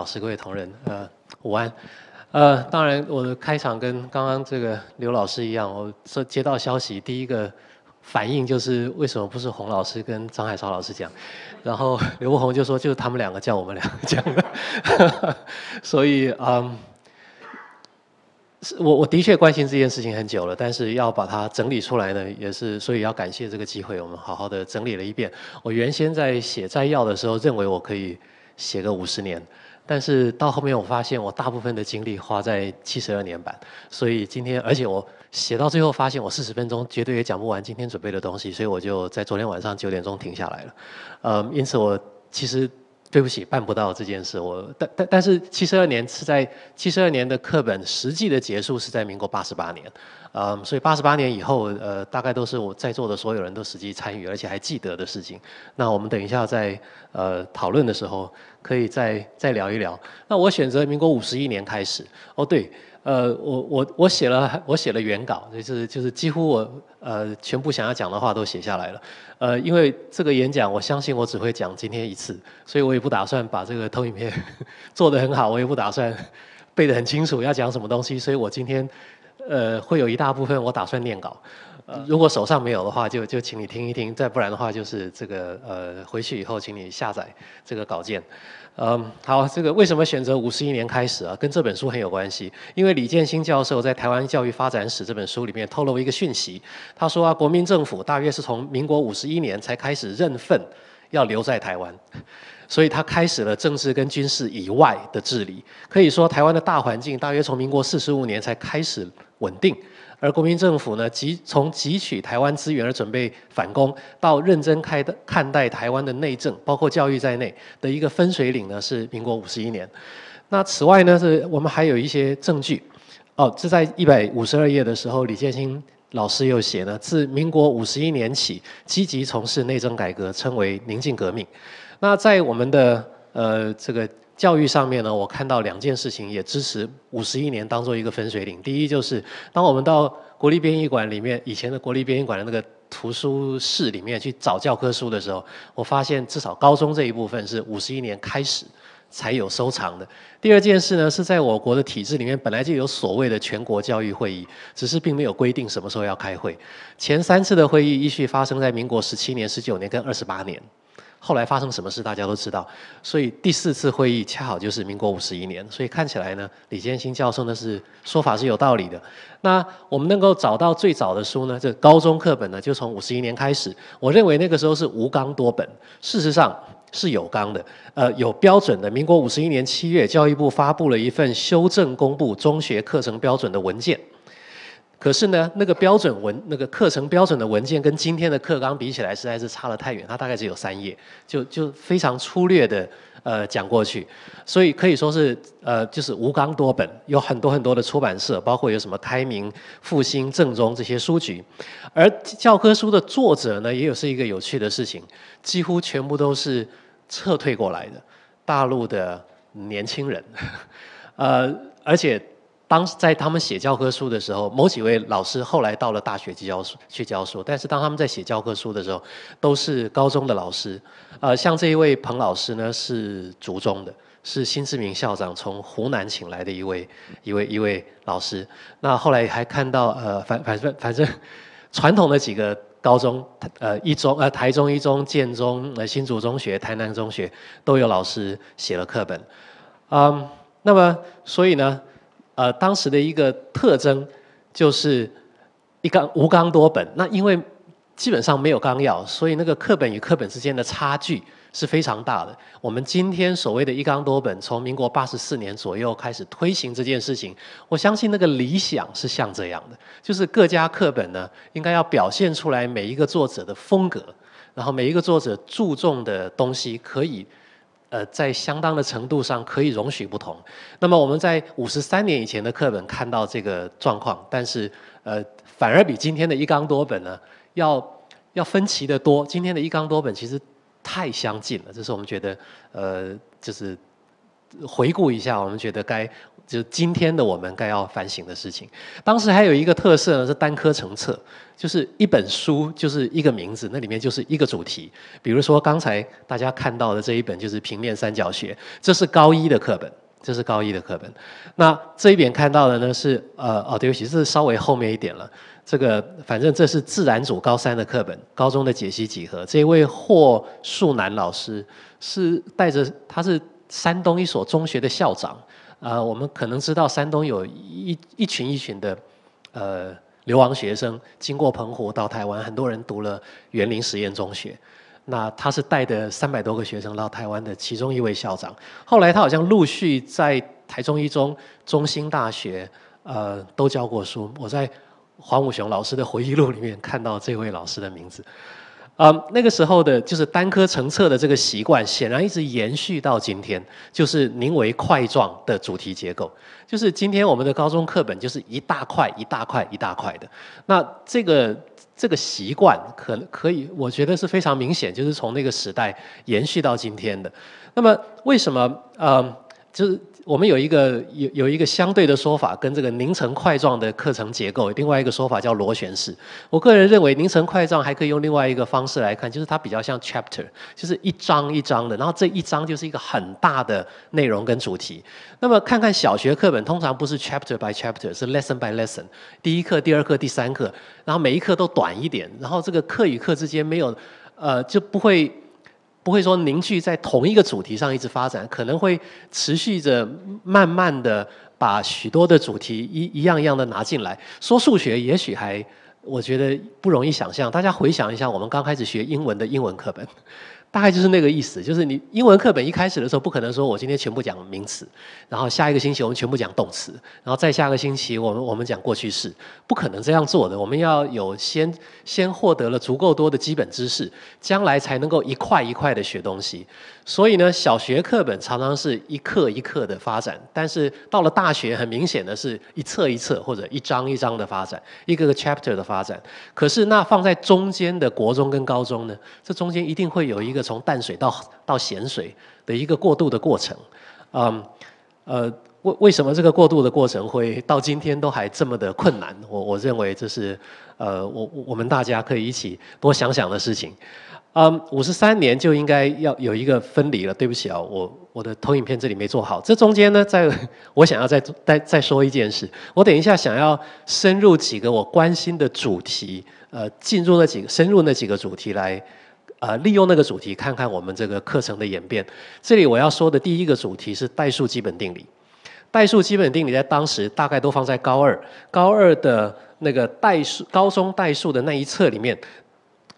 老师、各位同仁，呃，午安。呃，当然，我的开场跟刚刚这个刘老师一样，我接接到消息，第一个反应就是为什么不是洪老师跟张海超老师讲？然后刘伯宏就说，就是他们两个叫我们两个讲的。所以，嗯，我我的确关心这件事情很久了，但是要把它整理出来呢，也是所以要感谢这个机会，我们好好的整理了一遍。我原先在写摘要的时候，认为我可以写个五十年。但是到后面我发现，我大部分的精力花在七十二年版，所以今天，而且我写到最后发现，我四十分钟绝对也讲不完今天准备的东西，所以我就在昨天晚上九点钟停下来了。呃，因此我其实对不起办不到这件事。我但但但是七十二年是在七十二年的课本实际的结束是在民国八十八年。嗯，所以八十八年以后，呃，大概都是我在座的所有人都实际参与，而且还记得的事情。那我们等一下在呃讨论的时候，可以再再聊一聊。那我选择民国五十一年开始。哦，对，呃，我我我写了我写了原稿，就是就是几乎我呃全部想要讲的话都写下来了。呃，因为这个演讲，我相信我只会讲今天一次，所以我也不打算把这个投影片 做得很好，我也不打算背得很清楚要讲什么东西，所以我今天。呃，会有一大部分我打算念稿，如果手上没有的话，就就请你听一听；再不然的话，就是这个呃，回去以后请你下载这个稿件。嗯，好，这个为什么选择五十一年开始啊？跟这本书很有关系，因为李建新教授在《台湾教育发展史》这本书里面透露一个讯息，他说啊，国民政府大约是从民国五十一年才开始认份要留在台湾。所以他开始了政治跟军事以外的治理，可以说台湾的大环境大约从民国四十五年才开始稳定，而国民政府呢，汲从汲取台湾资源而准备反攻，到认真开的看待台湾的内政，包括教育在内的一个分水岭呢，是民国五十一年。那此外呢，是我们还有一些证据，哦，这在一百五十二页的时候，李建新老师又写呢，自民国五十一年起，积极从事内政改革，称为宁静革命。那在我们的呃这个教育上面呢，我看到两件事情也支持五十一年当做一个分水岭。第一就是当我们到国立编译馆里面，以前的国立编译馆的那个图书室里面去找教科书的时候，我发现至少高中这一部分是五十一年开始才有收藏的。第二件事呢，是在我国的体制里面本来就有所谓的全国教育会议，只是并没有规定什么时候要开会。前三次的会议依序发生在民国十七年、十九年跟二十八年。后来发生什么事，大家都知道，所以第四次会议恰好就是民国五十一年，所以看起来呢，李建新教授呢是说法是有道理的。那我们能够找到最早的书呢，这高中课本呢，就从五十一年开始。我认为那个时候是无纲多本，事实上是有纲的，呃，有标准的。民国五十一年七月，教育部发布了一份修正公布中学课程标准的文件。可是呢，那个标准文、那个课程标准的文件跟今天的课纲比起来，实在是差得太远。它大概只有三页，就就非常粗略的呃讲过去，所以可以说是呃就是无纲多本，有很多很多的出版社，包括有什么开明、复兴、正宗这些书局。而教科书的作者呢，也有是一个有趣的事情，几乎全部都是撤退过来的大陆的年轻人，呃，而且。当在他们写教科书的时候，某几位老师后来到了大学去教书去教书，但是当他们在写教科书的时候，都是高中的老师。呃，像这一位彭老师呢，是竹中的，是新志明校长从湖南请来的一位一位一位老师。那后来还看到呃，反反正反正传统的几个高中，呃，一中呃台中一中、建中、呃新竹中学、台南中学都有老师写了课本。嗯，那么所以呢？呃，当时的一个特征就是一纲无纲多本。那因为基本上没有纲要，所以那个课本与课本之间的差距是非常大的。我们今天所谓的一纲多本，从民国八十四年左右开始推行这件事情，我相信那个理想是像这样的，就是各家课本呢应该要表现出来每一个作者的风格，然后每一个作者注重的东西可以。呃，在相当的程度上可以容许不同。那么我们在五十三年以前的课本看到这个状况，但是呃，反而比今天的一纲多本呢要要分歧的多。今天的一纲多本其实太相近了，这是我们觉得呃，就是回顾一下，我们觉得该就今天的我们该要反省的事情。当时还有一个特色呢，是单科成册，就是一本书就是一个名字，那里面就是一个主题。比如说刚才大家看到的这一本就是平面三角学，这是高一的课本，这是高一的课本。那这一边看到的呢是呃哦对不起，这是稍微后面一点了。这个反正这是自然组高三的课本，高中的解析几何。这一位霍树南老师是带着他是山东一所中学的校长。啊，我们可能知道山东有一一群一群的呃流亡学生，经过澎湖到台湾，很多人读了园林实验中学。那他是带的三百多个学生到台湾的其中一位校长。后来他好像陆续在台中一中、中兴大学呃都教过书。我在黄武雄老师的回忆录里面看到这位老师的名字。啊，那个时候的，就是单科成册的这个习惯，显然一直延续到今天，就是名为块状的主题结构，就是今天我们的高中课本就是一大块一大块一大块的。那这个这个习惯，可可以，我觉得是非常明显，就是从那个时代延续到今天的。那么为什么？呃，就是。我们有一个有有一个相对的说法，跟这个凝成块状的课程结构，另外一个说法叫螺旋式。我个人认为凝成块状还可以用另外一个方式来看，就是它比较像 chapter，就是一章一章的，然后这一章就是一个很大的内容跟主题。那么看看小学课本，通常不是 chapter by chapter，是 lesson by lesson，第一课、第二课、第三课，然后每一课都短一点，然后这个课与课之间没有，呃，就不会。不会说凝聚在同一个主题上一直发展，可能会持续着慢慢的把许多的主题一一样一样的拿进来。说数学也许还我觉得不容易想象，大家回想一下，我们刚开始学英文的英文课本。大概就是那个意思，就是你英文课本一开始的时候，不可能说我今天全部讲名词，然后下一个星期我们全部讲动词，然后再下个星期我们我们讲过去式，不可能这样做的。我们要有先先获得了足够多的基本知识，将来才能够一块一块的学东西。所以呢，小学课本常常是一课一课的发展，但是到了大学，很明显的是一册一册或者一章一章的发展，一个个 chapter 的发展。可是那放在中间的国中跟高中呢，这中间一定会有一个从淡水到到咸水的一个过渡的过程。嗯，呃，为为什么这个过渡的过程会到今天都还这么的困难？我我认为这是呃，我我们大家可以一起多想想的事情。嗯，五十三年就应该要有一个分离了。对不起啊，我我的投影片这里没做好。这中间呢，在 我想要再再再说一件事。我等一下想要深入几个我关心的主题，呃，进入那几个深入那几个主题来，呃，利用那个主题看看我们这个课程的演变。这里我要说的第一个主题是代数基本定理。代数基本定理在当时大概都放在高二，高二的那个代数高中代数的那一册里面。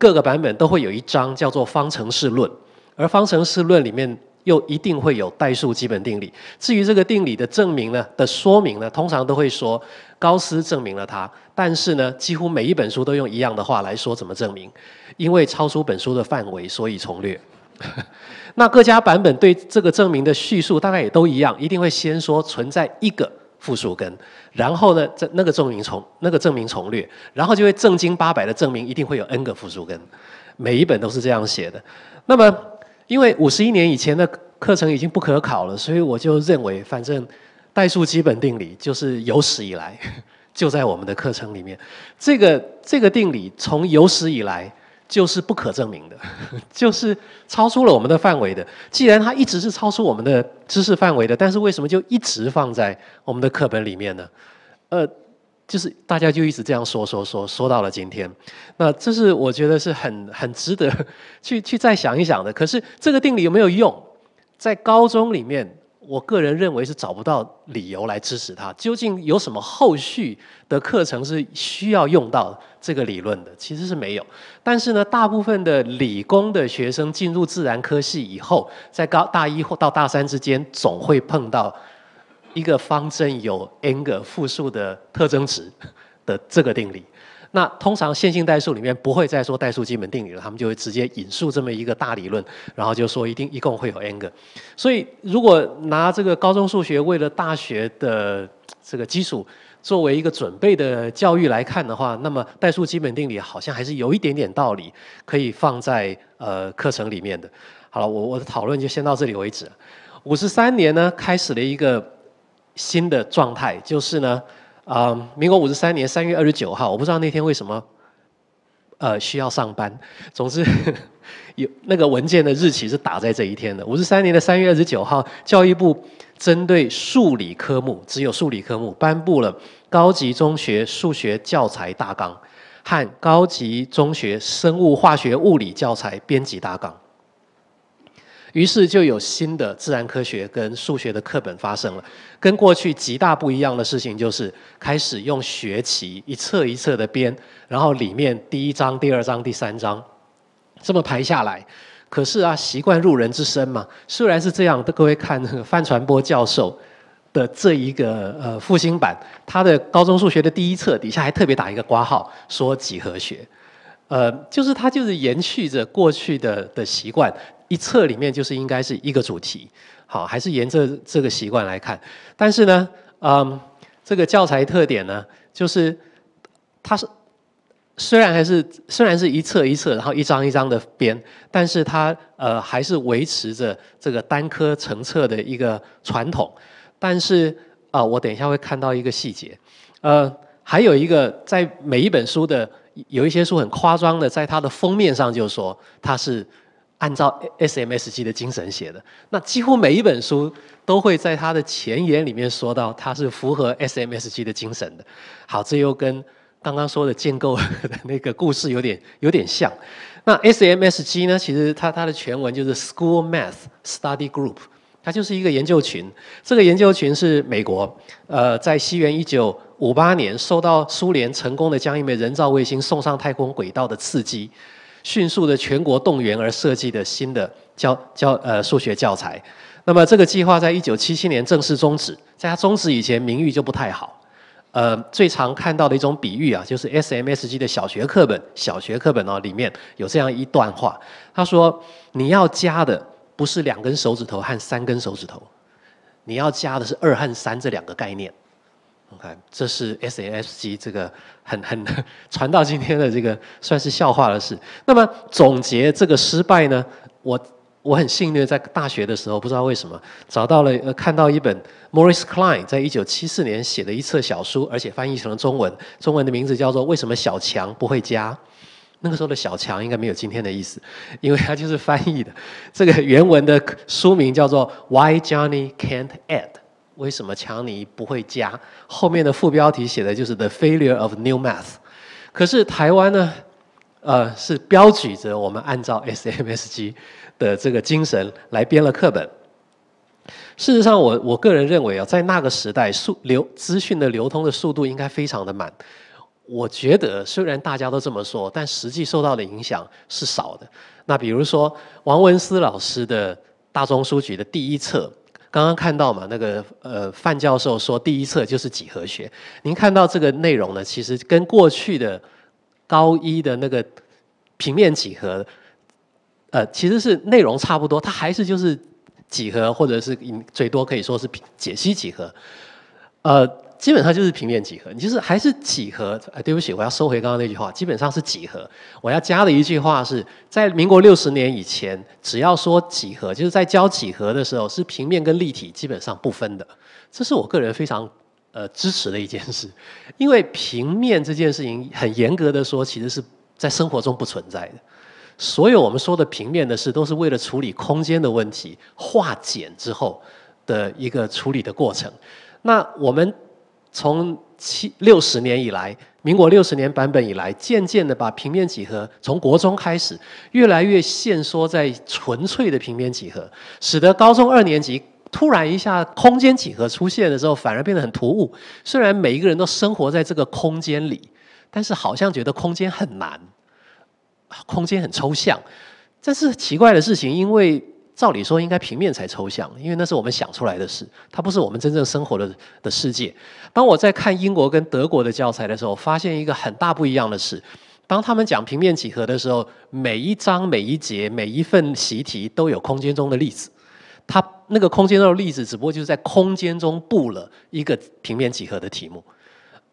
各个版本都会有一章叫做方程式论，而方程式论里面又一定会有代数基本定理。至于这个定理的证明呢的说明呢，通常都会说高斯证明了它，但是呢，几乎每一本书都用一样的话来说怎么证明，因为超出本书的范围，所以重略。那各家版本对这个证明的叙述大概也都一样，一定会先说存在一个。复数根，然后呢，这那个证明从那个证明从略，然后就会正经八百的证明一定会有 n 个复数根，每一本都是这样写的。那么，因为五十一年以前的课程已经不可考了，所以我就认为，反正代数基本定理就是有史以来 就在我们的课程里面。这个这个定理从有史以来。就是不可证明的，就是超出了我们的范围的。既然它一直是超出我们的知识范围的，但是为什么就一直放在我们的课本里面呢？呃，就是大家就一直这样说说说说到了今天。那这是我觉得是很很值得 去去再想一想的。可是这个定理有没有用？在高中里面？我个人认为是找不到理由来支持它。究竟有什么后续的课程是需要用到这个理论的？其实是没有。但是呢，大部分的理工的学生进入自然科系以后，在高大一或到大三之间，总会碰到一个方阵有 n 个复数的特征值的这个定理。那通常线性代数里面不会再说代数基本定理了，他们就会直接引述这么一个大理论，然后就说一定一共会有 n 个。所以如果拿这个高中数学为了大学的这个基础作为一个准备的教育来看的话，那么代数基本定理好像还是有一点点道理可以放在呃课程里面的。好了，我我的讨论就先到这里为止。五十三年呢，开始了一个新的状态，就是呢，啊，民国五十三年三月二十九号，我不知道那天为什么，呃，需要上班。总之，有那个文件的日期是打在这一天的。五十三年的三月二十九号，教育部针对数理科目，只有数理科目，颁布了高级中学数学教材大纲和高级中学生物化学物理教材编辑大纲。于是就有新的自然科学跟数学的课本发生了，跟过去极大不一样的事情就是开始用学期一册一册的编，然后里面第一章、第二章、第三章这么排下来。可是啊，习惯入人之深嘛，虽然是这样，各位看范传波教授的这一个呃复兴版，他的高中数学的第一册底下还特别打一个括号，说几何学，呃，就是他就是延续着过去的的习惯。一册里面就是应该是一个主题，好，还是沿着这个习惯来看。但是呢，嗯，这个教材特点呢，就是它是虽然还是虽然是一册一册，然后一张一张的编，但是它呃还是维持着这个单科成册的一个传统。但是啊，我等一下会看到一个细节，呃，还有一个在每一本书的有一些书很夸张的，在它的封面上就说它是。按照 SMSG 的精神写的，那几乎每一本书都会在它的前言里面说到它是符合 SMSG 的精神的。好，这又跟刚刚说的建构的那个故事有点有点像。那 SMSG 呢，其实它它的全文就是 School Math Study Group，它就是一个研究群。这个研究群是美国，呃，在西元一九五八年受到苏联成功的将一枚人造卫星送上太空轨道的刺激。迅速的全国动员而设计的新的教教呃数学教材，那么这个计划在一九七七年正式终止，在它终止以前名誉就不太好，呃最常看到的一种比喻啊，就是 SMSG 的小学课本小学课本哦里面有这样一段话，他说你要加的不是两根手指头和三根手指头，你要加的是二和三这两个概念。看，这是 S A S G 这个很很传到今天的这个算是笑话的事。那么总结这个失败呢？我我很幸运在大学的时候，不知道为什么找到了呃看到一本 Morris Klein 在一九七四年写的一册小书，而且翻译成了中文，中文的名字叫做《为什么小强不会加》。那个时候的小强应该没有今天的意思，因为它就是翻译的。这个原文的书名叫做 Why Johnny Can't Add。为什么强尼不会加？后面的副标题写的就是 “The Failure of New Math”。可是台湾呢，呃，是标举着我们按照 SMSG 的这个精神来编了课本。事实上，我我个人认为啊，在那个时代，速流资讯的流通的速度应该非常的慢。我觉得虽然大家都这么说，但实际受到的影响是少的。那比如说王文思老师的大中书局的第一册。刚刚看到嘛，那个呃范教授说第一册就是几何学。您看到这个内容呢，其实跟过去的高一的那个平面几何，呃，其实是内容差不多，它还是就是几何，或者是最多可以说是解析几何，呃。基本上就是平面几何，你就是还是几何。哎，对不起，我要收回刚刚那句话，基本上是几何。我要加的一句话是在民国六十年以前，只要说几何，就是在教几何的时候，是平面跟立体基本上不分的。这是我个人非常呃支持的一件事，因为平面这件事情很严格的说，其实是在生活中不存在的。所有我们说的平面的事，都是为了处理空间的问题化简之后的一个处理的过程。那我们。从七六十年以来，民国六十年版本以来，渐渐的把平面几何从国中开始，越来越限缩在纯粹的平面几何，使得高中二年级突然一下空间几何出现的时候，反而变得很突兀。虽然每一个人都生活在这个空间里，但是好像觉得空间很难，空间很抽象。这是奇怪的事情，因为。照理说应该平面才抽象，因为那是我们想出来的事，它不是我们真正生活的的世界。当我在看英国跟德国的教材的时候，发现一个很大不一样的事：当他们讲平面几何的时候，每一章、每一节、每一份习题都有空间中的例子。它那个空间中的例子，只不过就是在空间中布了一个平面几何的题目。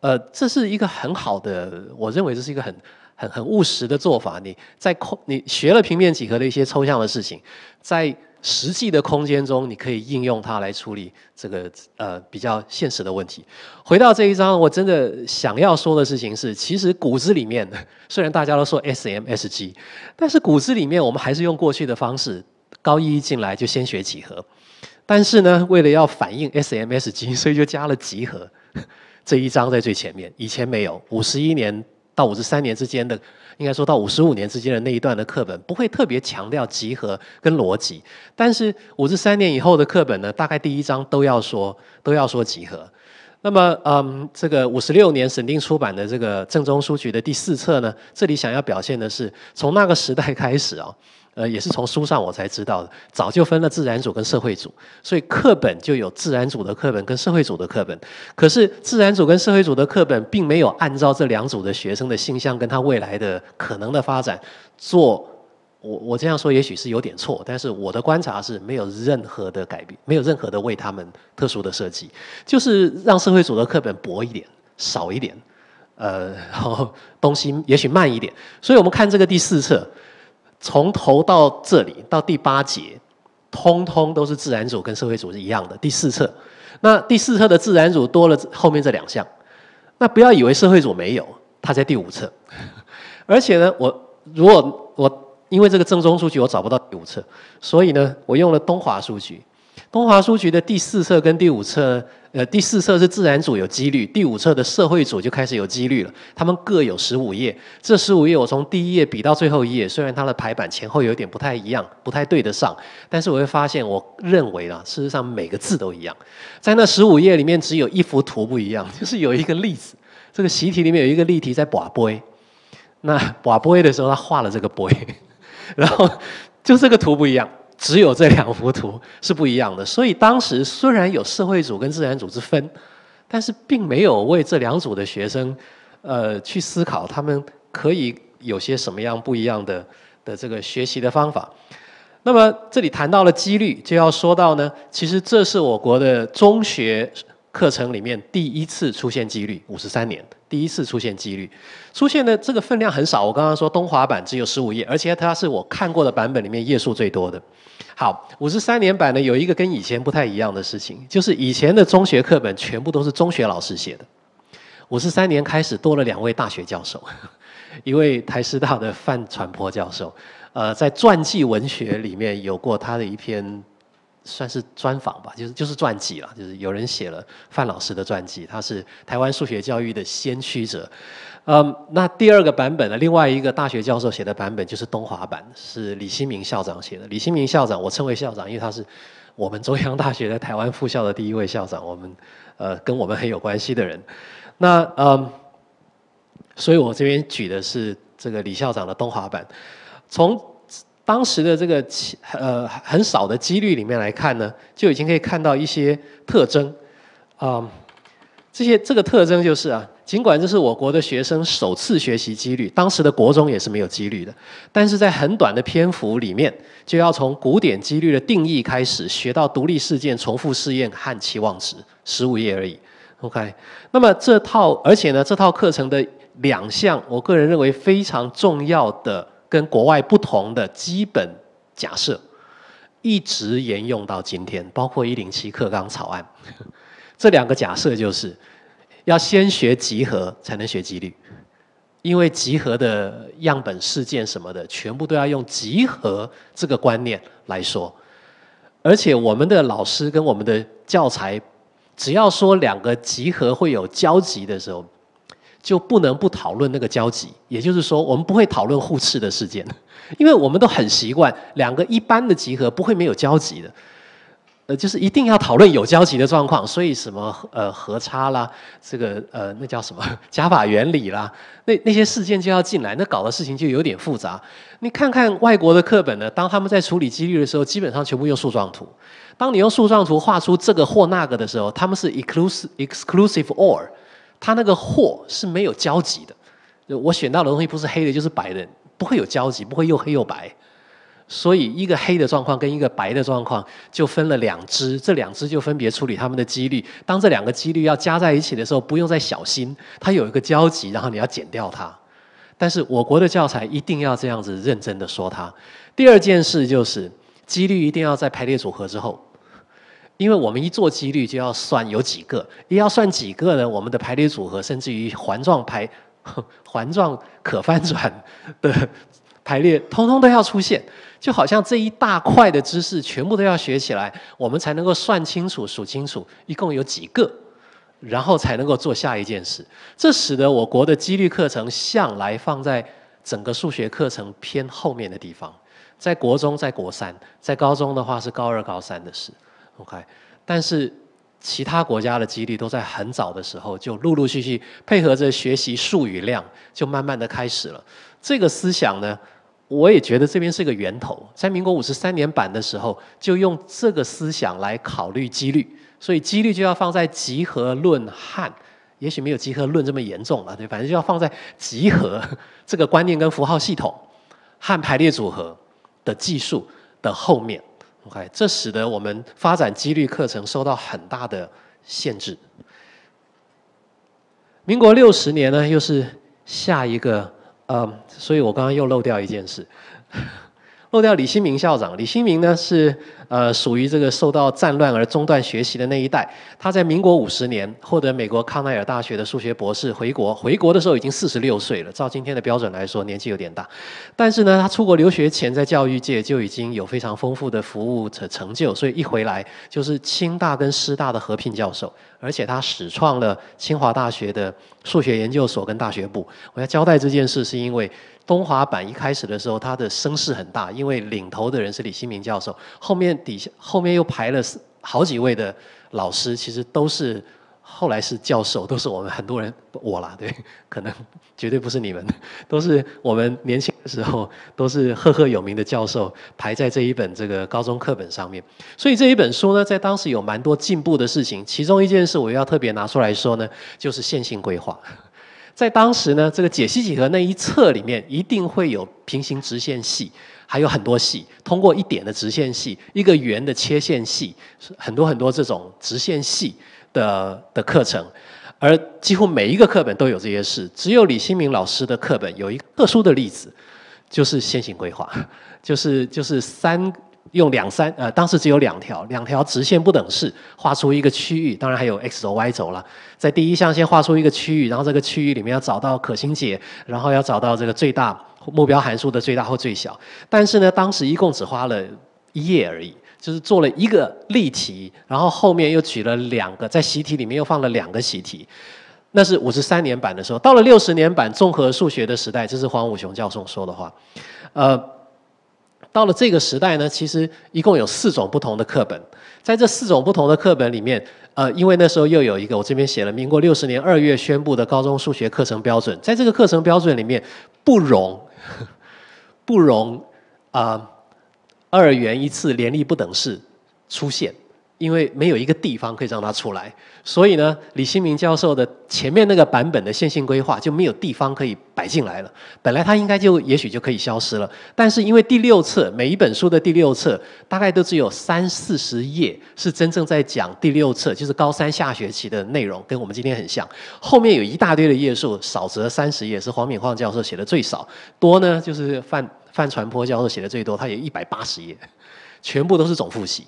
呃，这是一个很好的，我认为这是一个很。很很务实的做法，你在空你学了平面几何的一些抽象的事情，在实际的空间中，你可以应用它来处理这个呃比较现实的问题。回到这一章，我真的想要说的事情是，其实骨子里面，虽然大家都说 S M S G，但是骨子里面我们还是用过去的方式，高一进来就先学几何，但是呢，为了要反映 S M S G，所以就加了集合 这一章在最前面，以前没有，五十一年到五十三年之间的。应该说到五十五年之间的那一段的课本不会特别强调集合跟逻辑，但是五十三年以后的课本呢，大概第一章都要说都要说集合。那么，嗯，这个五十六年审定出版的这个正宗书局的第四册呢，这里想要表现的是从那个时代开始啊。呃，也是从书上我才知道的，早就分了自然组跟社会组，所以课本就有自然组的课本跟社会组的课本。可是自然组跟社会组的课本并没有按照这两组的学生的性向跟他未来的可能的发展做。我我这样说也许是有点错，但是我的观察是没有任何的改变，没有任何的为他们特殊的设计，就是让社会组的课本薄一点、少一点，呃，然后东西也许慢一点。所以我们看这个第四册。从头到这里到第八节，通通都是自然组跟社会组是一样的。第四册，那第四册的自然组多了后面这两项，那不要以为社会组没有，它在第五册。而且呢，我如果我因为这个正宗数据我找不到第五册，所以呢，我用了东华数据。东华书局的第四册跟第五册，呃，第四册是自然组有几率，第五册的社会组就开始有几率了。他们各有十五页，这十五页我从第一页比到最后一页，虽然它的排版前后有点不太一样，不太对得上，但是我会发现，我认为啊，事实上每个字都一样。在那十五页里面，只有一幅图不一样，就是有一个例子，这个习题里面有一个例题在把杯，那把杯的时候他画了这个杯，然后就这个图不一样。只有这两幅图是不一样的，所以当时虽然有社会组跟自然组之分，但是并没有为这两组的学生，呃，去思考他们可以有些什么样不一样的的这个学习的方法。那么这里谈到了几率，就要说到呢，其实这是我国的中学。课程里面第一次出现几率，五十三年第一次出现几率，出现的这个分量很少。我刚刚说东华版只有十五页，而且它是我看过的版本里面页数最多的。好，五十三年版呢有一个跟以前不太一样的事情，就是以前的中学课本全部都是中学老师写的，五十三年开始多了两位大学教授，一位台师大的范传波教授，呃，在传记文学里面有过他的一篇。算是专访吧，就是就是传记了，就是有人写了范老师的传记，他是台湾数学教育的先驱者。嗯，那第二个版本呢，另外一个大学教授写的版本就是东华版，是李新明校长写的。李新明校长，我称为校长，因为他是我们中央大学的台湾副校的第一位校长，我们呃跟我们很有关系的人。那嗯，所以我这边举的是这个李校长的东华版，从。当时的这个呃很少的几率里面来看呢，就已经可以看到一些特征啊。这些这个特征就是啊，尽管这是我国的学生首次学习几率，当时的国中也是没有几率的，但是在很短的篇幅里面，就要从古典几率的定义开始学到独立事件、重复试验和期望值，十五页而已。OK，那么这套而且呢，这套课程的两项，我个人认为非常重要的。跟国外不同的基本假设，一直沿用到今天，包括一零七课纲草案。这两个假设就是，要先学集合才能学几率，因为集合的样本事件什么的，全部都要用集合这个观念来说。而且我们的老师跟我们的教材，只要说两个集合会有交集的时候。就不能不讨论那个交集，也就是说，我们不会讨论互斥的事件，因为我们都很习惯两个一般的集合不会没有交集的，呃，就是一定要讨论有交集的状况。所以什么呃和差啦，这个呃那叫什么 加法原理啦，那那些事件就要进来，那搞的事情就有点复杂。你看看外国的课本呢，当他们在处理几率的时候，基本上全部用树状图。当你用树状图画出这个或那个的时候，他们是 exclusive exclusive or。它那个货是没有交集的，我选到的东西不是黑的，就是白的，不会有交集，不会又黑又白。所以一个黑的状况跟一个白的状况就分了两支，这两支就分别处理它们的几率。当这两个几率要加在一起的时候，不用再小心，它有一个交集，然后你要减掉它。但是我国的教材一定要这样子认真的说它。第二件事就是几率一定要在排列组合之后，因为我们一做几率就要算有几个，一要算几个呢？我们的排列组合甚至于环状排、环状可翻转的排列，通通都要出现。就好像这一大块的知识全部都要学起来，我们才能够算清楚、数清楚一共有几个，然后才能够做下一件事。这使得我国的几率课程向来放在整个数学课程偏后面的地方，在国中、在国三、在高中的话是高二、高三的事。OK，但是其他国家的几率都在很早的时候就陆陆续续配合着学习术语量，就慢慢的开始了。这个思想呢？我也觉得这边是个源头，在民国五十三年版的时候，就用这个思想来考虑几率，所以几率就要放在集合论和，也许没有集合论这么严重了，对，反正就要放在集合这个观念跟符号系统和排列组合的技术的后面。这使得我们发展几率课程受到很大的限制。民国六十年呢，又是下一个。呃，所以我刚刚又漏掉一件事，漏掉李新明校长。李新明呢是呃属于这个受到战乱而中断学习的那一代。他在民国五十年获得美国康奈尔大学的数学博士，回国回国的时候已经四十六岁了。照今天的标准来说，年纪有点大。但是呢，他出国留学前在教育界就已经有非常丰富的服务的成就，所以一回来就是清大跟师大的合聘教授。而且他始创了清华大学的数学研究所跟大学部。我要交代这件事，是因为东华版一开始的时候，他的声势很大，因为领头的人是李新明教授，后面底下后面又排了好几位的老师，其实都是。后来是教授，都是我们很多人我啦，对，可能绝对不是你们，都是我们年轻的时候都是赫赫有名的教授排在这一本这个高中课本上面。所以这一本书呢，在当时有蛮多进步的事情。其中一件事我要特别拿出来说呢，就是线性规划。在当时呢，这个解析几何那一册里面一定会有平行直线系，还有很多系，通过一点的直线系，一个圆的切线系，很多很多这种直线系。的的课程，而几乎每一个课本都有这些事。只有李新明老师的课本有一个特殊的例子，就是线性规划，就是就是三用两三呃，当时只有两条两条直线不等式画出一个区域，当然还有 x 轴 y 轴了。在第一象限画出一个区域，然后这个区域里面要找到可行解，然后要找到这个最大目标函数的最大或最小。但是呢，当时一共只花了一页而已。就是做了一个例题，然后后面又举了两个，在习题里面又放了两个习题，那是五十三年版的时候。到了六十年版综合数学的时代，这是黄武雄教授说的话。呃，到了这个时代呢，其实一共有四种不同的课本，在这四种不同的课本里面，呃，因为那时候又有一个我这边写了，民国六十年二月宣布的高中数学课程标准，在这个课程标准里面不容 不容啊。二元一次联立不等式出现，因为没有一个地方可以让它出来，所以呢，李新明教授的前面那个版本的线性规划就没有地方可以摆进来了。本来它应该就也许就可以消失了，但是因为第六册每一本书的第六册大概都只有三四十页是真正在讲第六册，就是高三下学期的内容，跟我们今天很像。后面有一大堆的页数，少则三十页，是黄敏晃教授写的最少，多呢就是范。范传波教授写的最多，他有一百八十页，全部都是总复习。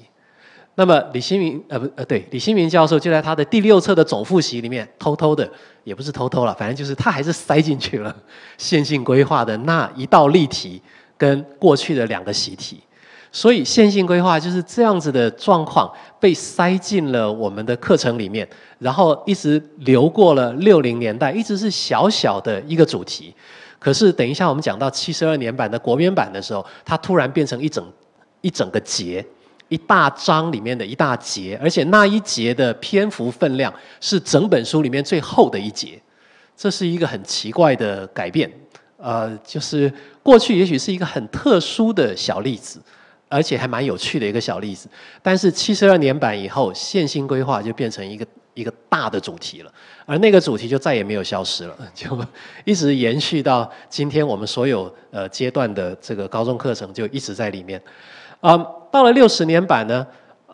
那么李新民，呃不呃对，李新民教授就在他的第六册的总复习里面，偷偷的，也不是偷偷了，反正就是他还是塞进去了线性规划的那一道例题跟过去的两个习题。所以线性规划就是这样子的状况被塞进了我们的课程里面，然后一直流过了六零年代，一直是小小的一个主题。可是，等一下我们讲到七十二年版的国编版的时候，它突然变成一整一整个节，一大章里面的一大节，而且那一节的篇幅分量是整本书里面最厚的一节，这是一个很奇怪的改变。呃，就是过去也许是一个很特殊的小例子，而且还蛮有趣的一个小例子，但是七十二年版以后，线性规划就变成一个。一个大的主题了，而那个主题就再也没有消失了，就一直延续到今天我们所有呃阶段的这个高中课程就一直在里面。啊，到了六十年版呢，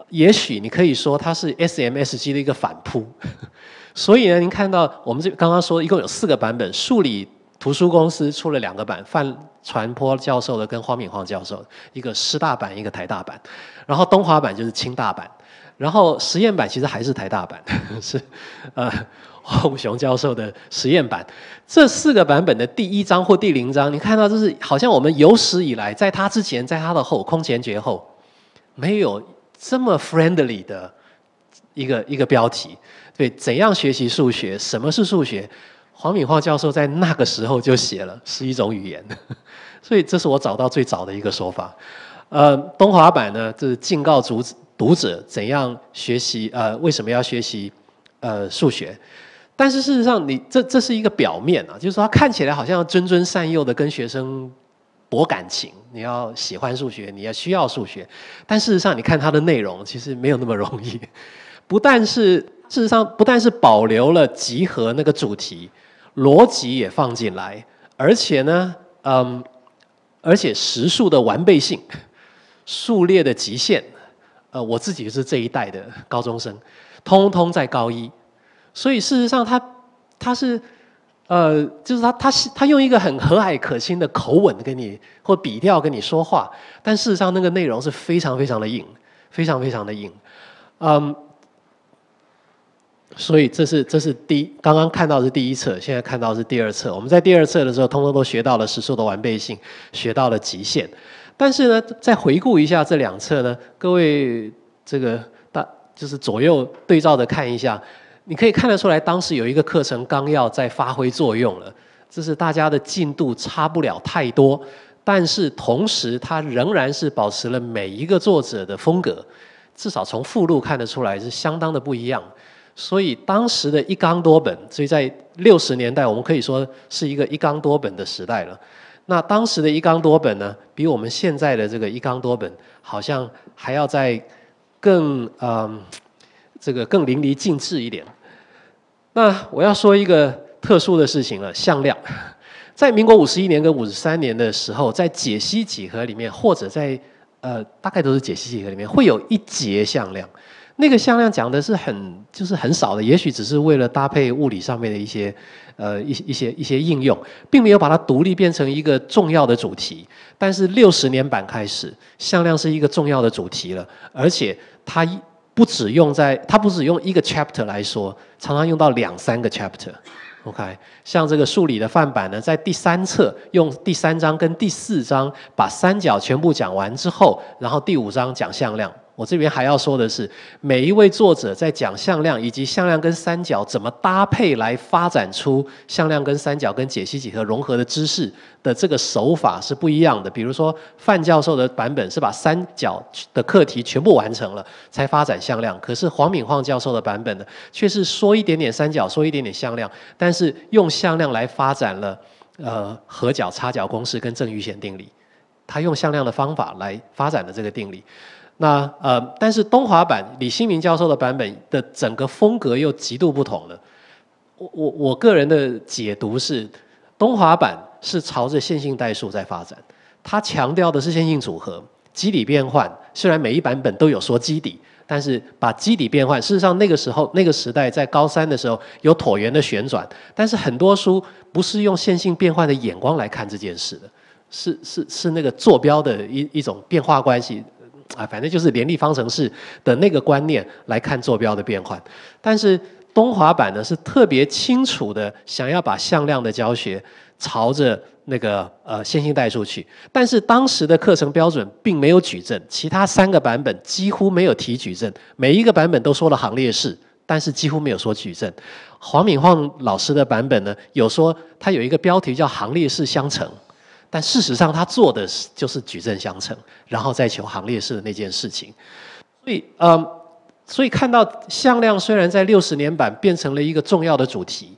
也许你可以说它是 SMSG 的一个反扑。所以呢，您看到我们这刚刚说一共有四个版本，数理图书公司出了两个版，范传波教授的跟黄敏晃教授，一个师大版，一个台大版，然后东华版就是清大版，然后实验版其实还是台大版，是呃洪雄教授的实验版。这四个版本的第一章或第零章，你看到这是好像我们有史以来，在他之前，在他的后，空前绝后，没有这么 friendly 的一个一个标题。对，怎样学习数学？什么是数学？黄敏华教授在那个时候就写了，是一种语言，所以这是我找到最早的一个说法。呃，东华版呢，这是警告读读者怎样学习，呃，为什么要学习呃数学？但是事实上，你这这是一个表面啊，就是说他看起来好像要谆谆善诱的跟学生博感情，你要喜欢数学，你要需要数学，但事实上，你看它的内容其实没有那么容易。不但是事实上，不但是保留了集合那个主题。逻辑也放进来，而且呢，嗯，而且实数的完备性、数列的极限，呃，我自己是这一代的高中生，通通在高一，所以事实上，他他是，呃，就是他他是他用一个很和蔼可亲的口吻跟你或笔调跟你说话，但事实上那个内容是非常非常的硬，非常非常的硬，嗯。所以这是这是第刚刚看到是第一册，现在看到是第二册。我们在第二册的时候，通通都学到了实数的完备性，学到了极限。但是呢，再回顾一下这两册呢，各位这个大就是左右对照着看一下，你可以看得出来，当时有一个课程纲要在发挥作用了。这是大家的进度差不了太多，但是同时它仍然是保持了每一个作者的风格，至少从附录看得出来是相当的不一样。所以当时的一纲多本，所以在六十年代，我们可以说是一个一纲多本的时代了。那当时的一纲多本呢，比我们现在的这个一纲多本，好像还要再更嗯，这个更淋漓尽致一点。那我要说一个特殊的事情了，向量，在民国五十一年跟五十三年的时候，在解析几何里面，或者在呃，大概都是解析几何里面，会有一节向量。那个向量讲的是很就是很少的，也许只是为了搭配物理上面的一些呃一些一些一些应用，并没有把它独立变成一个重要的主题。但是六十年版开始，向量是一个重要的主题了，而且它不只用在它不只用一个 chapter 来说，常常用到两三个 chapter。OK，像这个数理的范本呢，在第三册用第三章跟第四章把三角全部讲完之后，然后第五章讲向量。我这边还要说的是，每一位作者在讲向量以及向量跟三角怎么搭配来发展出向量跟三角跟解析几何融合的知识的这个手法是不一样的。比如说范教授的版本是把三角的课题全部完成了才发展向量，可是黄敏晃教授的版本呢，却是说一点点三角，说一点点向量，但是用向量来发展了呃合角、差角公式跟正余弦定理，他用向量的方法来发展的这个定理。那呃，但是东华版李新民教授的版本的整个风格又极度不同了。我我我个人的解读是，东华版是朝着线性代数在发展，它强调的是线性组合、基底变换。虽然每一版本都有说基底，但是把基底变换，事实上那个时候那个时代在高三的时候有椭圆的旋转，但是很多书不是用线性变换的眼光来看这件事的，是是是那个坐标的一一种变化关系。啊，反正就是联立方程式的那个观念来看坐标的变换，但是东华版呢是特别清楚的想要把向量的教学朝着那个呃线性代数去，但是当时的课程标准并没有矩阵，其他三个版本几乎没有提矩阵，每一个版本都说了行列式，但是几乎没有说矩阵。黄敏晃老师的版本呢有说他有一个标题叫行列式相乘。但事实上，他做的是就是矩阵相乘，然后再求行列式的那件事情。所以，嗯，所以看到向量虽然在六十年版变成了一个重要的主题，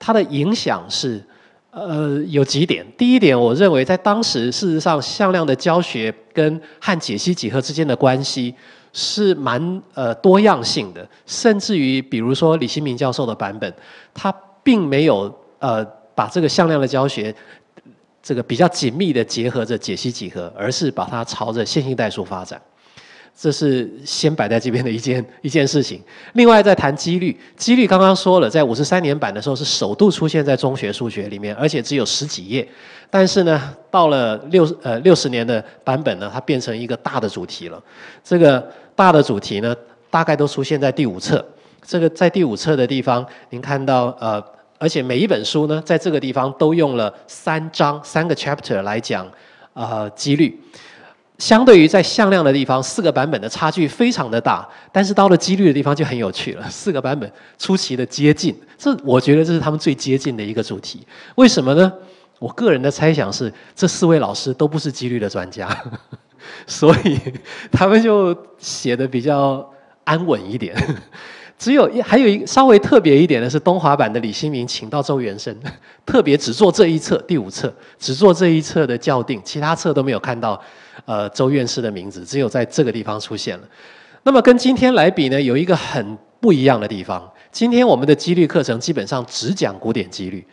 它的影响是，呃，有几点。第一点，我认为在当时，事实上向量的教学跟和解析几何之间的关系是蛮呃多样性的，甚至于比如说李新民教授的版本，他并没有呃把这个向量的教学。这个比较紧密的结合着解析几何，而是把它朝着线性代数发展。这是先摆在这边的一件 一件事情。另外，在谈几率，几率刚刚说了，在五十三年版的时候是首度出现在中学数学里面，而且只有十几页。但是呢，到了六呃六十年的版本呢，它变成一个大的主题了。这个大的主题呢，大概都出现在第五册。这个在第五册的地方，您看到呃，而且每一本书呢，在这个地方都用了三章三个 chapter 来讲呃几率。相对于在向量的地方，四个版本的差距非常的大，但是到了几率的地方就很有趣了。四个版本出奇的接近，这我觉得这是他们最接近的一个主题。为什么呢？我个人的猜想是，这四位老师都不是几率的专家，所以他们就写的比较安稳一点。只有一还有一稍微特别一点的是东华版的李新民请到周元生，特别只做这一册第五册，只做这一册的校订，其他册都没有看到。呃，周院士的名字只有在这个地方出现了。那么跟今天来比呢，有一个很不一样的地方。今天我们的几率课程基本上只讲古典几率，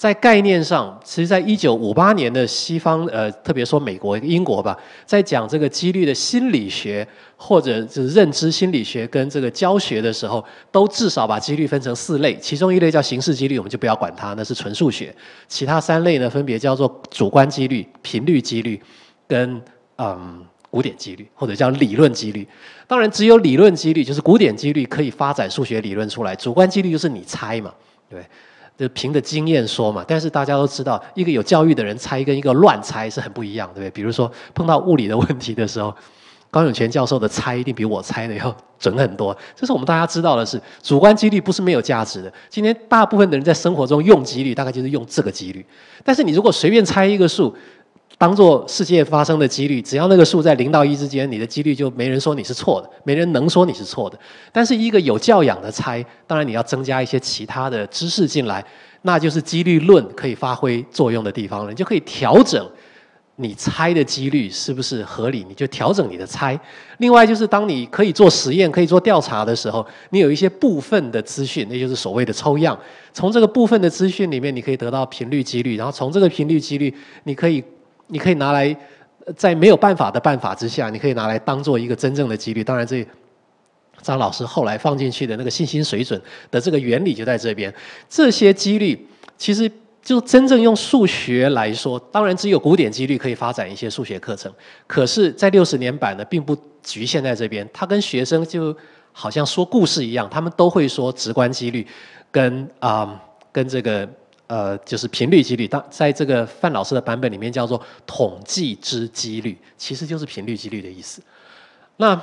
在概念上，其实在一九五八年的西方，呃，特别说美国、英国吧，在讲这个几率的心理学或者是认知心理学跟这个教学的时候，都至少把几率分成四类，其中一类叫形式几率，我们就不要管它，那是纯数学。其他三类呢，分别叫做主观几率、频率几率跟嗯，古典几率或者叫理论几率，当然只有理论几率，就是古典几率可以发展数学理论出来。主观几率就是你猜嘛，对，就凭着经验说嘛。但是大家都知道，一个有教育的人猜跟一个乱猜是很不一样，对不对？比如说碰到物理的问题的时候，高永泉教授的猜一定比我猜的要准很多。这是我们大家知道的是，主观几率不是没有价值的。今天大部分的人在生活中用几率，大概就是用这个几率。但是你如果随便猜一个数，当做世界发生的几率，只要那个数在零到一之间，你的几率就没人说你是错的，没人能说你是错的。但是一个有教养的猜，当然你要增加一些其他的知识进来，那就是几率论可以发挥作用的地方了。你就可以调整你猜的几率是不是合理，你就调整你的猜。另外就是当你可以做实验、可以做调查的时候，你有一些部分的资讯，那就是所谓的抽样。从这个部分的资讯里面，你可以得到频率几率，然后从这个频率几率，你可以。你可以拿来，在没有办法的办法之下，你可以拿来当做一个真正的几率。当然，这张老师后来放进去的那个信心水准的这个原理就在这边。这些几率其实就真正用数学来说，当然只有古典几率可以发展一些数学课程。可是，在六十年版呢，并不局限在这边。他跟学生就好像说故事一样，他们都会说直观几率，跟啊，跟这个。呃，就是频率几率，当在这个范老师的版本里面叫做统计之几率，其实就是频率几率的意思。那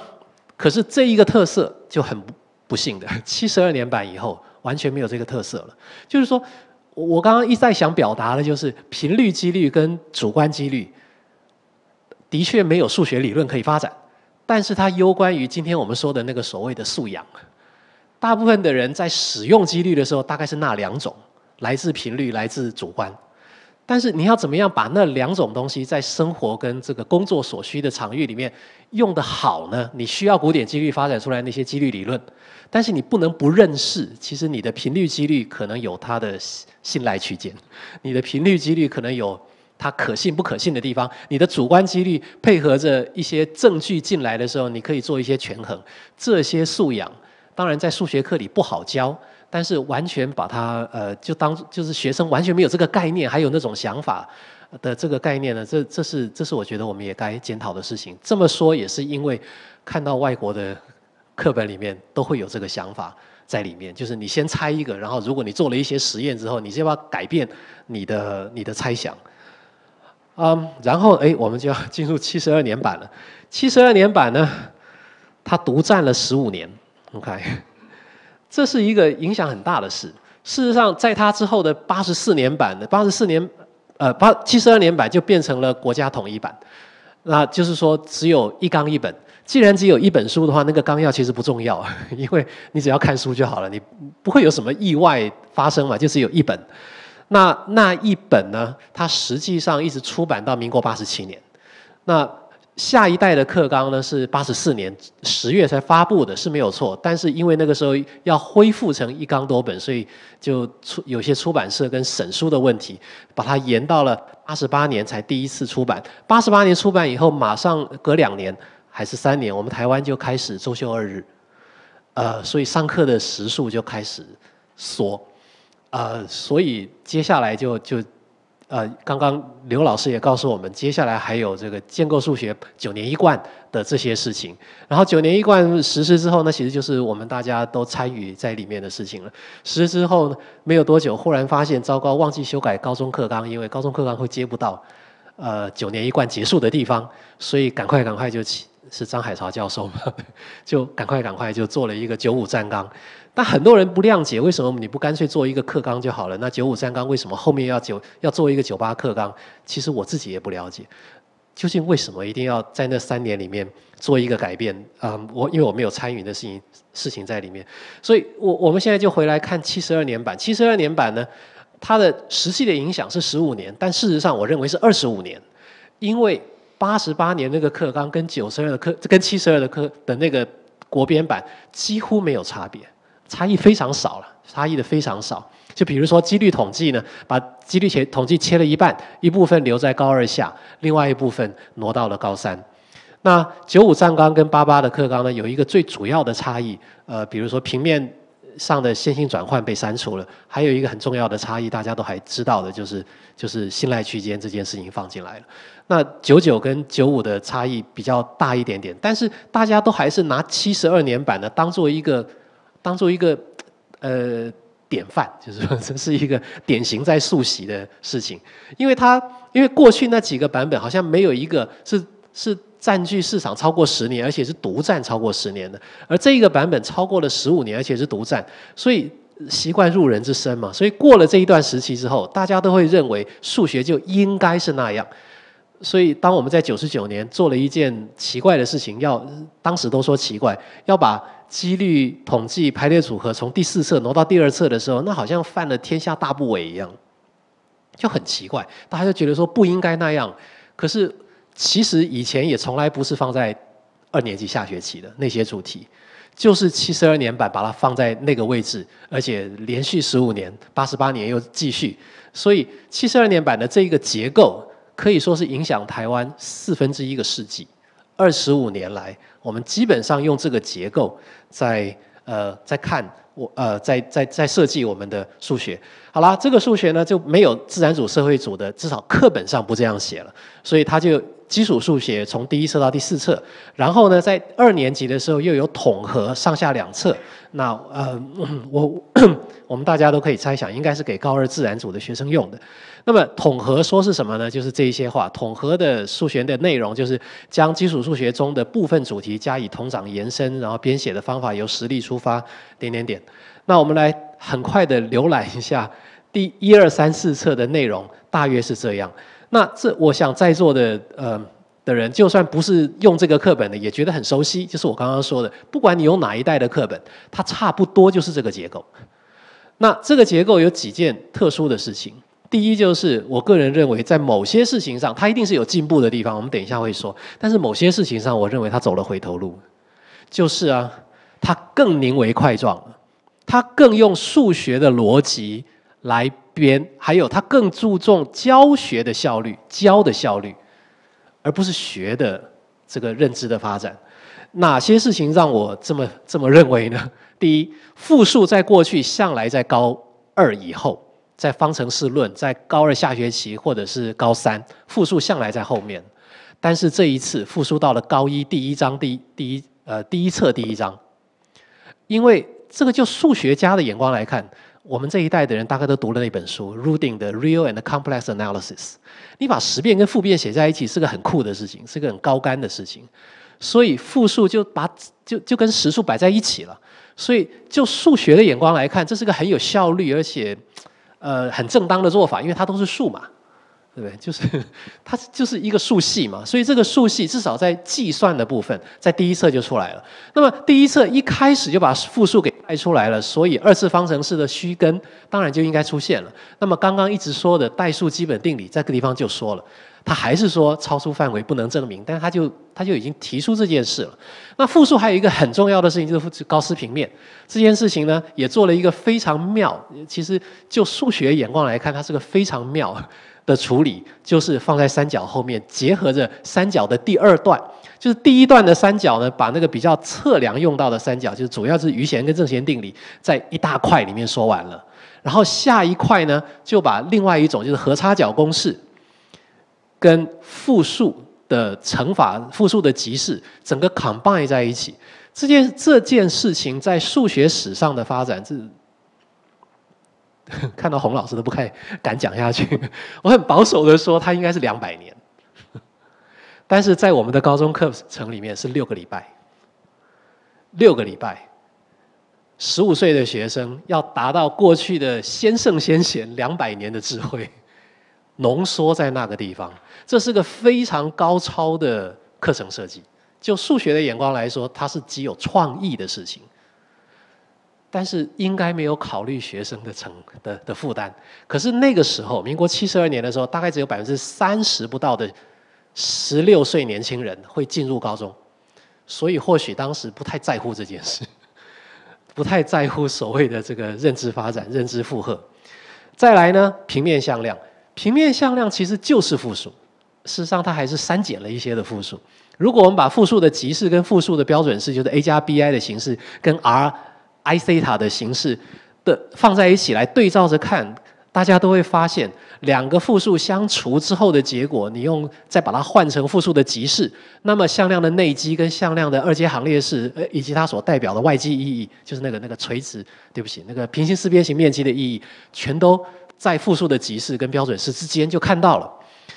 可是这一个特色就很不幸的，七十二年版以后完全没有这个特色了。就是说，我刚刚一再想表达的就是频率几率跟主观几率的确没有数学理论可以发展，但是它攸关于今天我们说的那个所谓的素养。大部分的人在使用几率的时候，大概是那两种。来自频率，来自主观，但是你要怎么样把那两种东西在生活跟这个工作所需的场域里面用得好呢？你需要古典几率发展出来那些几率理论，但是你不能不认识，其实你的频率几率可能有它的信赖区间，你的频率几率可能有它可信不可信的地方，你的主观几率配合着一些证据进来的时候，你可以做一些权衡。这些素养当然在数学课里不好教。但是完全把它呃，就当就是学生完全没有这个概念，还有那种想法的这个概念呢，这这是这是我觉得我们也该检讨的事情。这么说也是因为看到外国的课本里面都会有这个想法在里面，就是你先猜一个，然后如果你做了一些实验之后，你就要改变你的你的猜想。嗯，然后哎，我们就要进入七十二年版了。七十二年版呢，它独占了十五年，OK。这是一个影响很大的事。事实上，在他之后的八十四年版的八十四年，呃，八七十二年版就变成了国家统一版。那就是说，只有一纲一本。既然只有一本书的话，那个纲要其实不重要，因为你只要看书就好了，你不会有什么意外发生嘛。就是有一本。那那一本呢？它实际上一直出版到民国八十七年。那下一代的课纲呢是八十四年十月才发布的，是没有错。但是因为那个时候要恢复成一纲多本，所以就出有些出版社跟审书的问题，把它延到了八十八年才第一次出版。八十八年出版以后，马上隔两年，还是三年，我们台湾就开始周休二日，呃，所以上课的时数就开始缩，呃，所以接下来就就。呃，刚刚刘老师也告诉我们，接下来还有这个建构数学九年一贯的这些事情。然后九年一贯实施之后呢，其实就是我们大家都参与在里面的事情了。实施之后没有多久，忽然发现糟糕，忘记修改高中课纲，因为高中课纲会接不到呃九年一贯结束的地方，所以赶快赶快就起是张海潮教授嘛，就赶快赶快就做了一个九五站纲。但很多人不谅解，为什么你不干脆做一个课纲就好了？那九五三纲为什么后面要九要做一个九八课纲？其实我自己也不了解，究竟为什么一定要在那三年里面做一个改变？嗯，我因为我没有参与的事情事情在里面，所以我我们现在就回来看七十二年版。七十二年版呢，它的实际的影响是十五年，但事实上我认为是二十五年，因为八十八年那个课纲跟九十二的课跟七十二的课的那个国编版几乎没有差别。差异非常少了，差异的非常少。就比如说几率统计呢，把几率切统计切了一半，一部分留在高二下，另外一部分挪到了高三。那九五站纲跟八八的课纲呢，有一个最主要的差异，呃，比如说平面上的线性转换被删除了，还有一个很重要的差异，大家都还知道的，就是就是信赖区间这件事情放进来了。那九九跟九五的差异比较大一点点，但是大家都还是拿七十二年版的当做一个。当做一个呃典范，就是说这是一个典型在速习的事情，因为它因为过去那几个版本好像没有一个是是占据市场超过十年，而且是独占超过十年的，而这一个版本超过了十五年，而且是独占，所以习惯入人之身嘛，所以过了这一段时期之后，大家都会认为数学就应该是那样，所以当我们在九十九年做了一件奇怪的事情，要当时都说奇怪，要把。几率统计排列组合从第四册挪到第二册的时候，那好像犯了天下大不韪一样，就很奇怪。大家就觉得说不应该那样。可是其实以前也从来不是放在二年级下学期的那些主题，就是七十二年版把它放在那个位置，而且连续十五年，八十八年又继续。所以七十二年版的这一个结构可以说是影响台湾四分之一个世纪，二十五年来。我们基本上用这个结构在呃在看我呃在在在设计我们的数学。好啦，这个数学呢就没有自然组、社会组的，至少课本上不这样写了，所以它就。基础数学从第一册到第四册，然后呢，在二年级的时候又有统合上下两册。那呃，我 我们大家都可以猜想，应该是给高二自然组的学生用的。那么统合说是什么呢？就是这一些话。统合的数学的内容就是将基础数学中的部分主题加以同长延伸，然后编写的方法由实例出发，点点点。那我们来很快的浏览一下第一二三四册的内容，大约是这样。那这，我想在座的呃的人，就算不是用这个课本的，也觉得很熟悉。就是我刚刚说的，不管你用哪一代的课本，它差不多就是这个结构。那这个结构有几件特殊的事情。第一，就是我个人认为，在某些事情上，它一定是有进步的地方。我们等一下会说。但是某些事情上，我认为它走了回头路。就是啊，它更宁为块状了，它更用数学的逻辑来。编还有，它更注重教学的效率，教的效率，而不是学的这个认知的发展。哪些事情让我这么这么认为呢？第一，复数在过去向来在高二以后，在方程式论，在高二下学期或者是高三，复数向来在后面。但是这一次复数到了高一第一章第第一呃第一册第一章，因为这个就数学家的眼光来看。我们这一代的人大概都读了那本书，Rudin 的 Real and Complex Analysis。你把实变跟复变写在一起，是个很酷的事情，是个很高干的事情。所以复数就把就就跟实数摆在一起了。所以就数学的眼光来看，这是个很有效率而且呃很正当的做法，因为它都是数嘛。对不对？就是 它就是一个数系嘛，所以这个数系至少在计算的部分，在第一册就出来了。那么第一册一开始就把复数给带出来了，所以二次方程式的虚根当然就应该出现了。那么刚刚一直说的代数基本定理，在这个地方就说了，他还是说超出范围不能证明，但是他就他就已经提出这件事了。那复数还有一个很重要的事情就是复高斯平面这件事情呢，也做了一个非常妙。其实就数学眼光来看，它是个非常妙。的处理，就是放在三角后面，结合着三角的第二段，就是第一段的三角呢，把那个比较测量用到的三角，就是主要是余弦跟正弦定理，在一大块里面说完了。然后下一块呢，就把另外一种就是和差角公式跟复数的乘法、复数的级式，整个 combine 在一起。这件这件事情在数学史上的发展，是 看到洪老师都不太敢讲下去。我很保守的说，它应该是两百年，但是在我们的高中课程里面是六个礼拜，六个礼拜。十五岁的学生要达到过去的先圣先贤两百年的智慧，浓缩在那个地方，这是个非常高超的课程设计。就数学的眼光来说，它是极有创意的事情，但是应该没有考虑学生的成的的负担。可是那个时候，民国七十二年的时候，大概只有百分之三十不到的十六岁年轻人会进入高中，所以或许当时不太在乎这件事。不太在乎所谓的这个认知发展、认知负荷。再来呢，平面向量，平面向量其实就是复数，事实上它还是删减了一些的复数。如果我们把复数的级式跟复数的标准式，就是 a 加 bi 的形式跟 r i 西塔的形式的放在一起来对照着看。大家都会发现，两个复数相除之后的结果，你用再把它换成复数的级式，那么向量的内积跟向量的二阶行列式，呃，以及它所代表的外积意义，就是那个那个垂直，对不起，那个平行四边形面积的意义，全都在复数的级式跟标准式之间就看到了。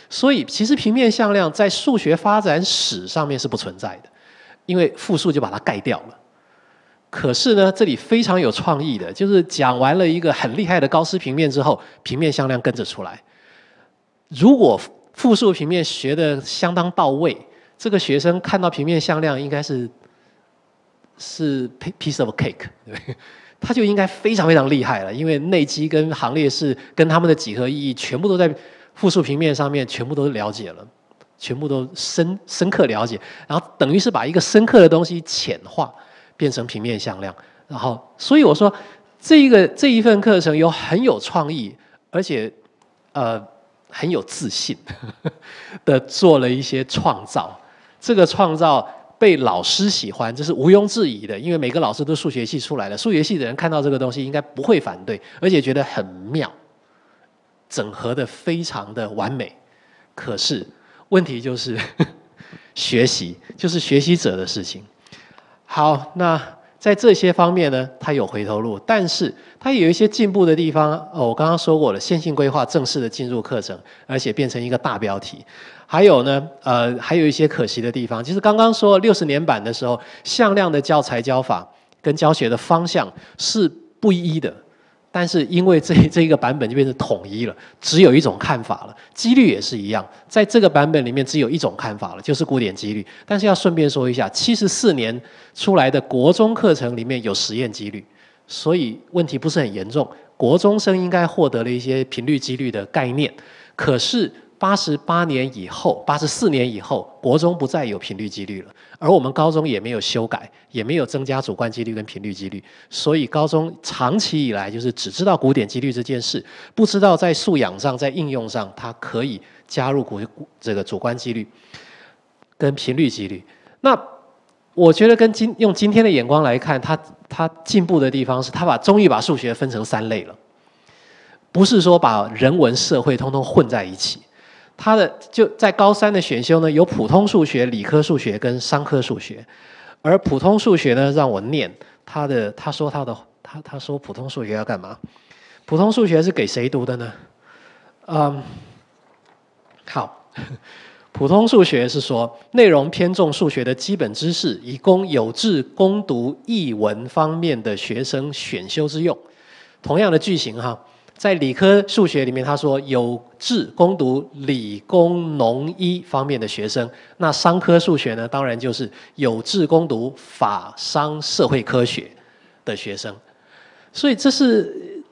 所以，其实平面向量在数学发展史上面是不存在的，因为复数就把它盖掉了。可是呢，这里非常有创意的，就是讲完了一个很厉害的高斯平面之后，平面向量跟着出来。如果复数平面学的相当到位，这个学生看到平面向量应该是是 piece of cake，对，他就应该非常非常厉害了，因为内积跟行列式跟他们的几何意义全部都在复数平面上面全部都了解了，全部都深深刻了解，然后等于是把一个深刻的东西浅化。变成平面向量，然后，所以我说，这一个这一份课程有很有创意，而且，呃，很有自信 的做了一些创造。这个创造被老师喜欢，这是毋庸置疑的，因为每个老师都数学系出来的，数学系的人看到这个东西应该不会反对，而且觉得很妙，整合的非常的完美。可是问题就是 学习，就是学习者的事情。好，那在这些方面呢，它有回头路，但是它有一些进步的地方。哦，我刚刚说过了，线性规划正式的进入课程，而且变成一个大标题。还有呢，呃，还有一些可惜的地方，其实刚刚说六十年版的时候，向量的教材教法跟教学的方向是不一的。但是因为这 这一个版本就变成统一了，只有一种看法了。几率也是一样，在这个版本里面只有一种看法了，就是古典几率。但是要顺便说一下，七十四年出来的国中课程里面有实验几率，所以问题不是很严重。国中生应该获得了一些频率几率的概念，可是。八十八年以后，八十四年以后，国中不再有频率几率了，而我们高中也没有修改，也没有增加主观几率跟频率几率，所以高中长期以来就是只知道古典几率这件事，不知道在素养上、在应用上，它可以加入古这个主观几率跟频率几率。那我觉得跟今用今天的眼光来看，它它进步的地方是，它把终于把数学分成三类了，不是说把人文社会通通混在一起。他的就在高三的选修呢，有普通数学、理科数学跟商科数学，而普通数学呢，让我念他的，他说他的，他他说普通数学要干嘛？普通数学是给谁读的呢？嗯，好，普通数学是说内容偏重数学的基本知识，以供有志攻读译文方面的学生选修之用。同样的句型哈。在理科数学里面，他说有志攻读理工农医方面的学生，那商科数学呢，当然就是有志攻读法商社会科学的学生。所以这是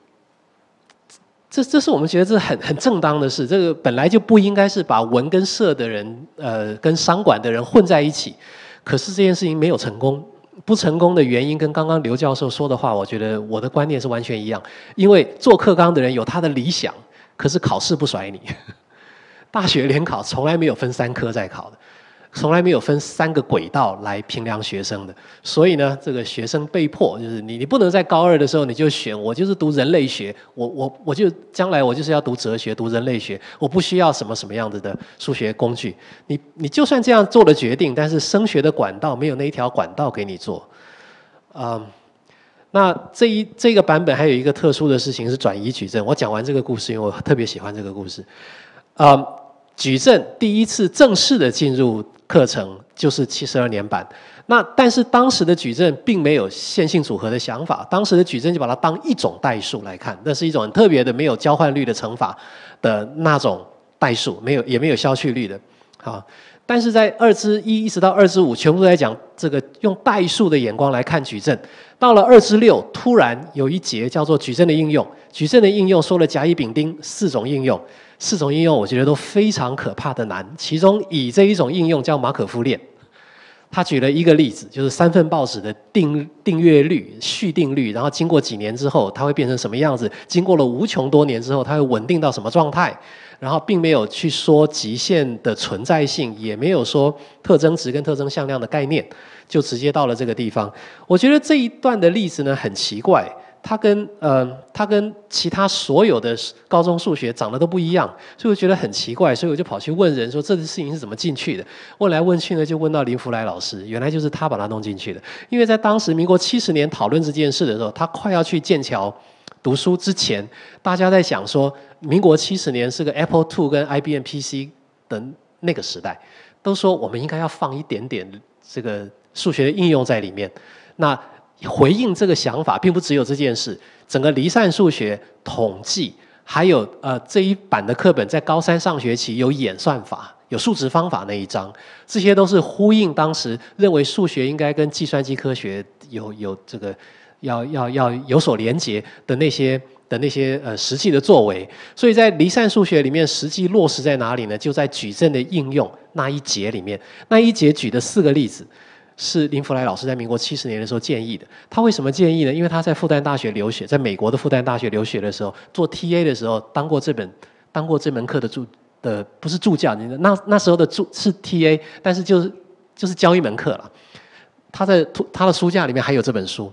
这这是我们觉得这很很正当的事。这个本来就不应该是把文跟社的人，呃，跟商管的人混在一起。可是这件事情没有成功。不成功的原因跟刚刚刘教授说的话，我觉得我的观念是完全一样。因为做课纲的人有他的理想，可是考试不甩你。大学联考从来没有分三科在考的。从来没有分三个轨道来评量学生的，所以呢，这个学生被迫就是你，你不能在高二的时候你就选我就是读人类学，我我我就将来我就是要读哲学、读人类学，我不需要什么什么样子的数学工具。你你就算这样做了决定，但是升学的管道没有那一条管道给你做。嗯，那这一这个版本还有一个特殊的事情是转移矩阵。我讲完这个故事，因为我特别喜欢这个故事。啊，矩阵第一次正式的进入。课程就是七十二年版，那但是当时的矩阵并没有线性组合的想法，当时的矩阵就把它当一种代数来看，那是一种很特别的没有交换率的乘法的那种代数，没有也没有消去率的，好，但是在二之一一直到二之五，全部都在讲这个用代数的眼光来看矩阵，到了二之六，突然有一节叫做矩阵的应用，矩阵的应用说了甲乙丙丁四种应用。四种应用，我觉得都非常可怕的难。其中以这一种应用叫马可夫链，他举了一个例子，就是三份报纸的订订阅率、续订率，然后经过几年之后，它会变成什么样子？经过了无穷多年之后，它会稳定到什么状态？然后并没有去说极限的存在性，也没有说特征值跟特征向量的概念，就直接到了这个地方。我觉得这一段的例子呢，很奇怪。它跟呃，它跟其他所有的高中数学长得都不一样，所以我觉得很奇怪，所以我就跑去问人说这件事情是怎么进去的。问来问去呢，就问到林福来老师，原来就是他把它弄进去的。因为在当时民国七十年讨论这件事的时候，他快要去剑桥读书之前，大家在想说，民国七十年是个 Apple Two 跟 IBM PC 的那个时代，都说我们应该要放一点点这个数学的应用在里面。那回应这个想法，并不只有这件事。整个离散数学、统计，还有呃这一版的课本，在高三上学期有演算法、有数值方法那一章，这些都是呼应当时认为数学应该跟计算机科学有有这个要要要有所连接的那些的那些呃实际的作为。所以在离散数学里面，实际落实在哪里呢？就在矩阵的应用那一节里面。那一节举的四个例子。是林福来老师在民国七十年的时候建议的。他为什么建议呢？因为他在复旦大学留学，在美国的复旦大学留学的时候，做 TA 的时候，当过这本，当过这门课的助的，不是助教，那那时候的助是 TA，但是就是就是教一门课了。他在他的书架里面还有这本书，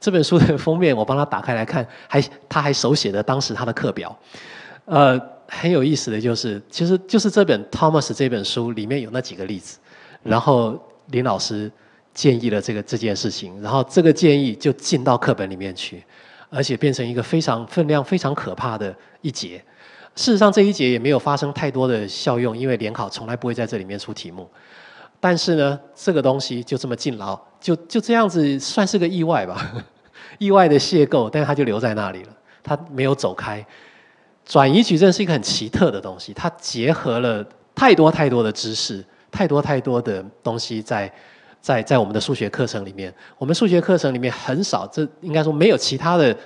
这本书的封面我帮他打开来看，还他还手写的当时他的课表。呃，很有意思的就是，其实就是这本 Thomas 这本书里面有那几个例子，然后林老师。建议了这个这件事情，然后这个建议就进到课本里面去，而且变成一个非常分量非常可怕的一节。事实上，这一节也没有发生太多的效用，因为联考从来不会在这里面出题目。但是呢，这个东西就这么进牢，就就这样子算是个意外吧，意外的邂逅，但是它就留在那里了，它没有走开。转移矩阵是一个很奇特的东西，它结合了太多太多的知识，太多太多的东西在。在在我们的数学课程里面，我们数学课程里面很少，这应该说没有其他的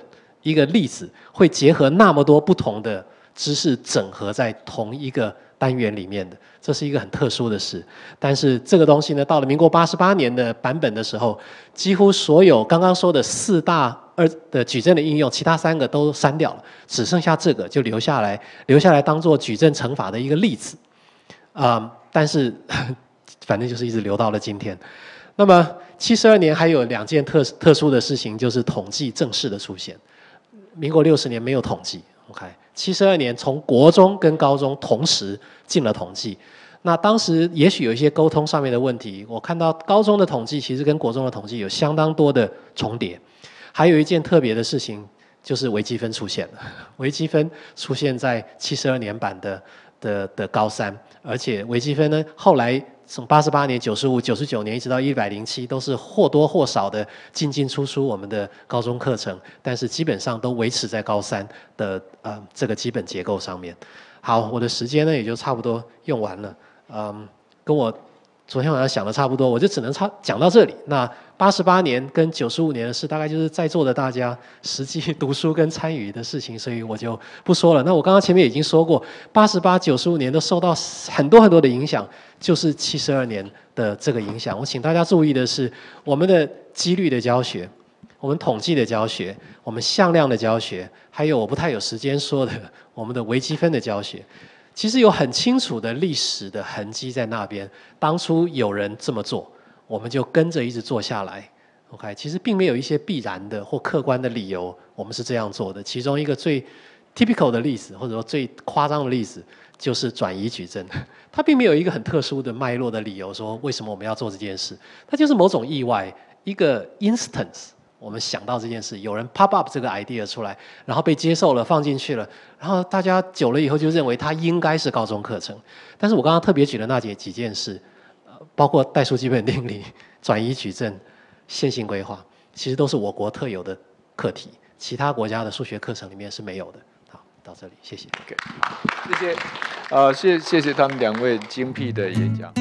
一个例子会结合那么多不同的知识整合在同一个单元里面的，这是一个很特殊的事。但是这个东西呢，到了民国八十八年的版本的时候，几乎所有刚刚说的四大二的矩阵的应用，其他三个都删掉了，只剩下这个就留下来，留下来当做矩阵乘法的一个例子。啊，但是 反正就是一直留到了今天。那么七十二年还有两件特特殊的事情，就是统计正式的出现。民国六十年没有统计，OK。七十二年从国中跟高中同时进了统计，那当时也许有一些沟通上面的问题。我看到高中的统计其实跟国中的统计有相当多的重叠。还有一件特别的事情，就是微积分出现了。微积分出现在七十二年版的的的高三，而且微积分呢后来。从八十八年、九十五、九十九年一直到一百零七，都是或多或少的进进出出我们的高中课程，但是基本上都维持在高三的呃这个基本结构上面。好，我的时间呢也就差不多用完了，嗯，跟我。昨天晚上想的差不多，我就只能差讲到这里。那八十八年跟九十五年的事，大概就是在座的大家实际 读书跟参与的事情，所以我就不说了。那我刚刚前面已经说过，八十八、九十五年都受到很多很多的影响，就是七十二年的这个影响。我请大家注意的是，我们的几率的教学，我们统计的教学，我们向量的教学，还有我不太有时间说的我们的微积分的教学。其实有很清楚的历史的痕迹在那边。当初有人这么做，我们就跟着一直做下来。OK，其实并没有一些必然的或客观的理由，我们是这样做的。其中一个最 typical 的例子，或者说最夸张的例子，就是转移矩阵。它并没有一个很特殊的脉络的理由，说为什么我们要做这件事。它就是某种意外，一个 instance。我们想到这件事，有人 pop up 这个 idea 出来，然后被接受了，放进去了，然后大家久了以后就认为它应该是高中课程。但是我刚刚特别举的那几几件事，包括代数基本定理、转移矩阵、线性规划，其实都是我国特有的课题，其他国家的数学课程里面是没有的。好，到这里，谢谢。OK，谢谢，呃，谢谢谢他们两位精辟的演讲。